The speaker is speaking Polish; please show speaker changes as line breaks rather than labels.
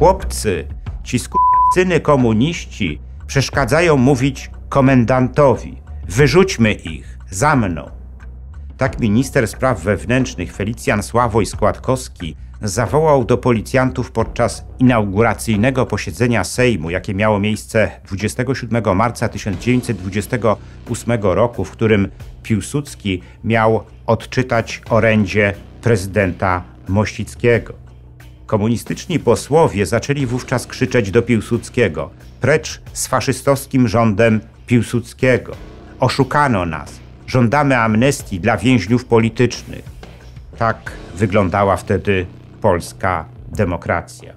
chłopcy, ci syny komuniści przeszkadzają mówić komendantowi. Wyrzućmy ich, za mną. Tak minister spraw wewnętrznych Felicjan Sławoj Składkowski zawołał do policjantów podczas inauguracyjnego posiedzenia Sejmu, jakie miało miejsce 27 marca 1928 roku, w którym Piłsudski miał odczytać orędzie prezydenta Mościckiego. Komunistyczni posłowie zaczęli wówczas krzyczeć do Piłsudskiego: Precz z faszystowskim rządem Piłsudskiego. Oszukano nas. Żądamy amnestii dla więźniów politycznych. Tak wyglądała wtedy polska demokracja.